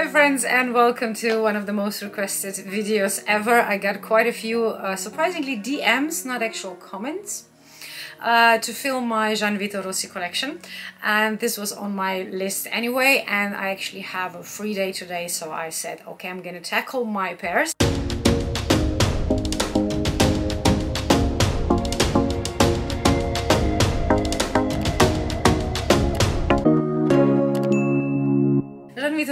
Hi friends and welcome to one of the most requested videos ever. I got quite a few uh, surprisingly DMs, not actual comments. Uh, to film my Gian Vito Rossi collection and this was on my list anyway and I actually have a free day today so I said okay I'm gonna tackle my pairs.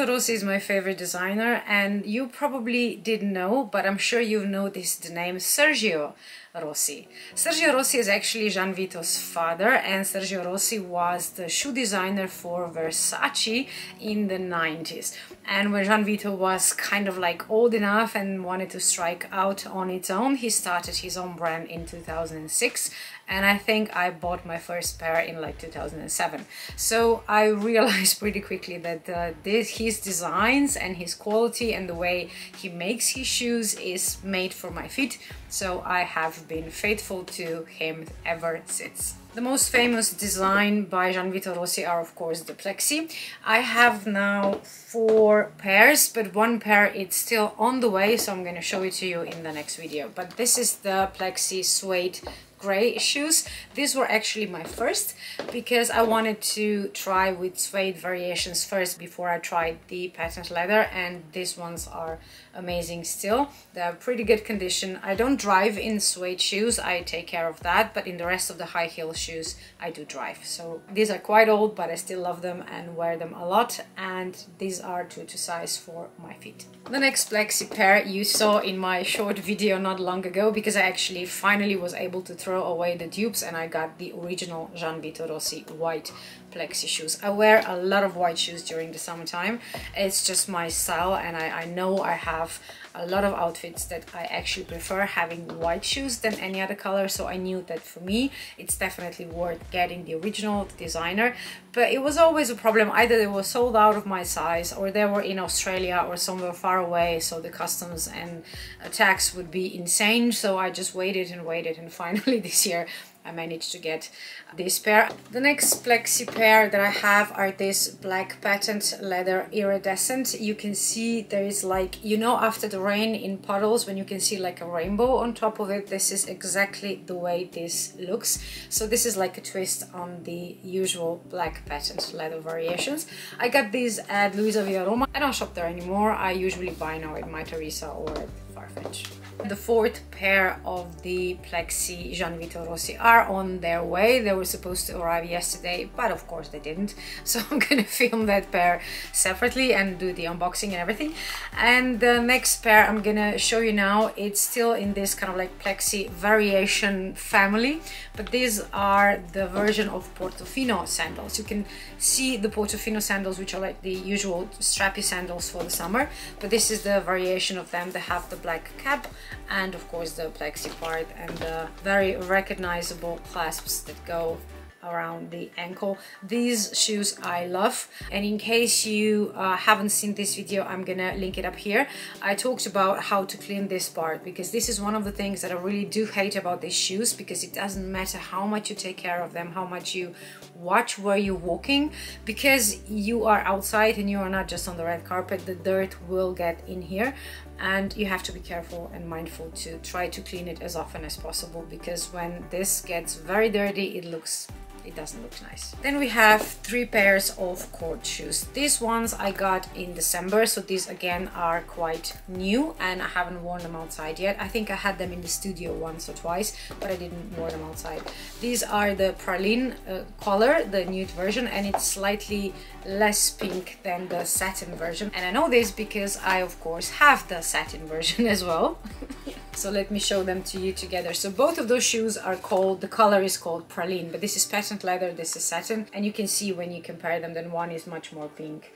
Vito is my favorite designer and you probably didn't know, but I'm sure you've noticed the name Sergio Rossi. Sergio Rossi is actually Gian Vito's father and Sergio Rossi was the shoe designer for Versace in the 90s. And when Gian Vito was kind of like old enough and wanted to strike out on its own, he started his own brand in 2006 and I think I bought my first pair in like 2007. So I realized pretty quickly that uh, this, his designs and his quality and the way he makes his shoes is made for my feet. So I have been faithful to him ever since. The most famous design by Gian Vito Rossi are of course the Plexi. I have now four pairs, but one pair is still on the way, so I'm going to show it to you in the next video. But this is the Plexi Suede gray shoes. These were actually my first because I wanted to try with suede variations first before I tried the patent leather and these ones are amazing still. They're pretty good condition. I don't drive in suede shoes, I take care of that, but in the rest of the high heel shoes I do drive. So these are quite old, but I still love them and wear them a lot and these are true to size for my feet. The next plexi pair you saw in my short video not long ago because I actually finally was able to throw away the dupes and I got the original Gian Vito Rossi white plexi shoes. I wear a lot of white shoes during the summertime. It's just my style and I, I know I have a lot of outfits that I actually prefer having white shoes than any other color so I knew that for me it's definitely worth getting the original the designer but it was always a problem either they were sold out of my size or they were in Australia or somewhere far away so the customs and tax would be insane so I just waited and waited and finally this year I managed to get this pair. The next plexi pair that I have are this black patent leather iridescent. You can see there is like, you know after the rain in puddles when you can see like a rainbow on top of it, this is exactly the way this looks. So this is like a twist on the usual black patent leather variations. I got these at Luisa Via Roma. I don't shop there anymore. I usually buy now at Mytheresa or at Farfetch. The fourth pair of the Plexi Gian Vito Rossi are on their way. They were supposed to arrive yesterday, but of course they didn't. So I'm gonna film that pair separately and do the unboxing and everything. And the next pair I'm gonna show you now, it's still in this kind of like Plexi variation family, but these are the version of Portofino sandals. You can see the Portofino sandals, which are like the usual strappy sandals for the summer, but this is the variation of them. They have the black cap and of course the plexi part and the very recognizable clasps that go around the ankle. These shoes I love and in case you uh, haven't seen this video I'm gonna link it up here. I talked about how to clean this part because this is one of the things that I really do hate about these shoes because it doesn't matter how much you take care of them, how much you watch where you're walking because you are outside and you are not just on the red carpet, the dirt will get in here and you have to be careful and mindful to try to clean it as often as possible because when this gets very dirty it looks it doesn't look nice. Then we have three pairs of court shoes. These ones I got in December, so these again are quite new and I haven't worn them outside yet. I think I had them in the studio once or twice, but I didn't wear them outside. These are the praline uh, color, the nude version, and it's slightly less pink than the satin version. And I know this because I of course have the satin version as well. So let me show them to you together. So both of those shoes are called, the color is called praline, but this is patent leather, this is satin. And you can see when you compare them, then one is much more pink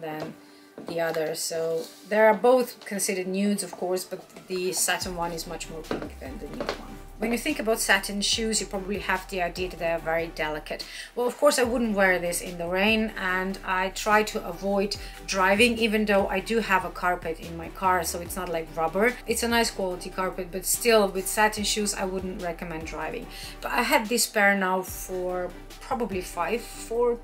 than the other. So they are both considered nudes, of course, but the satin one is much more pink than the nude one. When you think about satin shoes, you probably have the idea that they are very delicate. Well, of course, I wouldn't wear this in the rain and I try to avoid driving, even though I do have a carpet in my car, so it's not like rubber. It's a nice quality carpet, but still with satin shoes, I wouldn't recommend driving. But I had this pair now for probably five, four,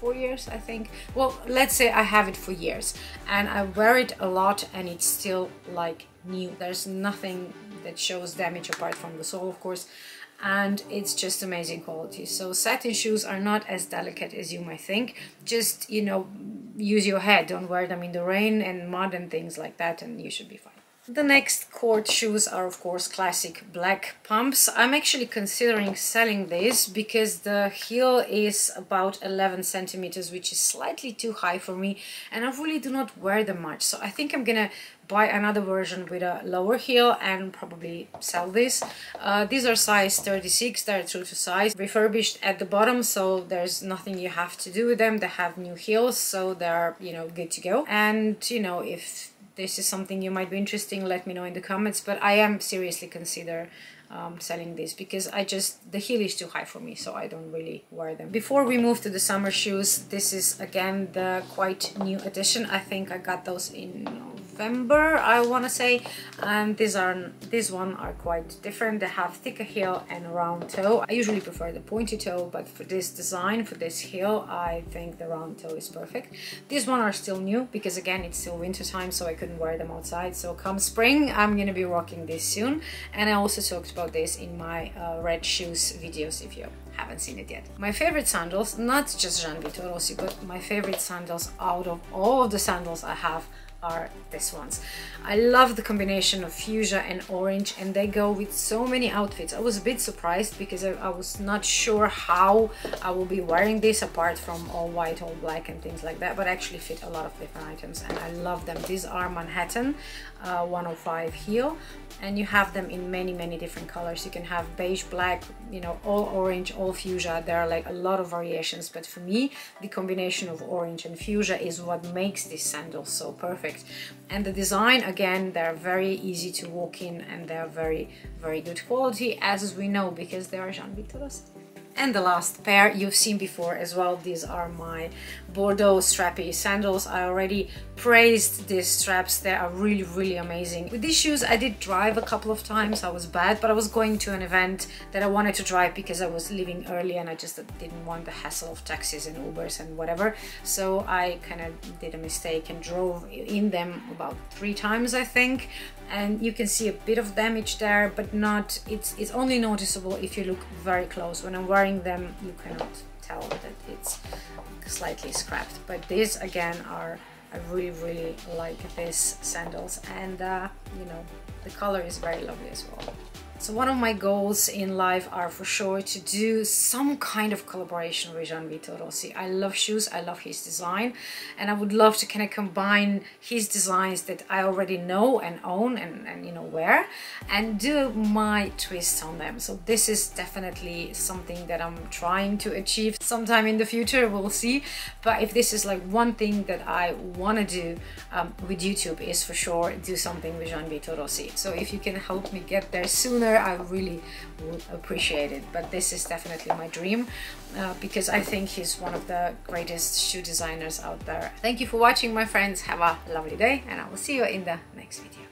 four years I think well let's say I have it for years and I wear it a lot and it's still like new there's nothing that shows damage apart from the sole of course and it's just amazing quality. So satin shoes are not as delicate as you might think. Just you know use your head. Don't wear them in the rain and mud and things like that and you should be fine the next court shoes are of course classic black pumps. I'm actually considering selling this because the heel is about 11 centimeters which is slightly too high for me and I really do not wear them much so I think I'm gonna buy another version with a lower heel and probably sell this. Uh, these are size 36, they're true to size, refurbished at the bottom so there's nothing you have to do with them. They have new heels so they're you know good to go and you know if this is something you might be interested in, let me know in the comments. But I am seriously consider um, selling this because I just, the heel is too high for me, so I don't really wear them. Before we move to the summer shoes, this is again the quite new edition. I think I got those in November, I want to say. And these are these one are quite different. They have thicker heel and round toe. I usually prefer the pointy toe, but for this design, for this heel, I think the round toe is perfect. These one are still new because again, it's still winter time, so I couldn't wear them outside. So come spring, I'm gonna be rocking this soon. And I also talked about this in my uh, red shoes videos if you haven't seen it yet. My favorite sandals, not just Gian Vito Rossi, but my favorite sandals out of all of the sandals I have are these ones. I love the combination of fuchsia and orange and they go with so many outfits. I was a bit surprised because I, I, was not sure how I will be wearing this apart from all white, all black and things like that, but actually fit a lot of different items and I love them. These are Manhattan uh, 105 heel and you have them in many many different colors you can have beige black you know all orange all fuchsia there are like a lot of variations but for me the combination of orange and fuchsia is what makes this sandal so perfect and the design again they're very easy to walk in and they're very very good quality as we know because they are Vito Rossi and the last pair you've seen before as well these are my Bordeaux strappy sandals. I already praised these straps they are really really amazing. With these shoes I did drive a couple of times I was bad but I was going to an event that I wanted to drive because I was leaving early and I just didn't want the hassle of taxis and Ubers and whatever. So I kind of did a mistake and drove in them about three times I think. And you can see a bit of damage there but not it's it's only noticeable if you look very close. When I'm wearing them you cannot tell that it's slightly scrapped. But these again are I really really like these sandals. And uh, you know the color is very lovely as well so one of my goals in life are for sure to do some kind of collaboration with Gian Vito Rossi. I love shoes, I love his design, and I would love to kind of combine his designs that I already know and own and, and you know wear and do my twist on them. So this is definitely something that I'm trying to achieve sometime in the future, we'll see. But if this is like one thing that I want to do um, with YouTube is for sure do something with Gian Vito Rossi. So if you can help me get there I really would appreciate it. But this is definitely my dream uh, because I think he's one of the greatest shoe designers out there. Thank you for watching, my friends. Have a lovely day and I will see you in the next video.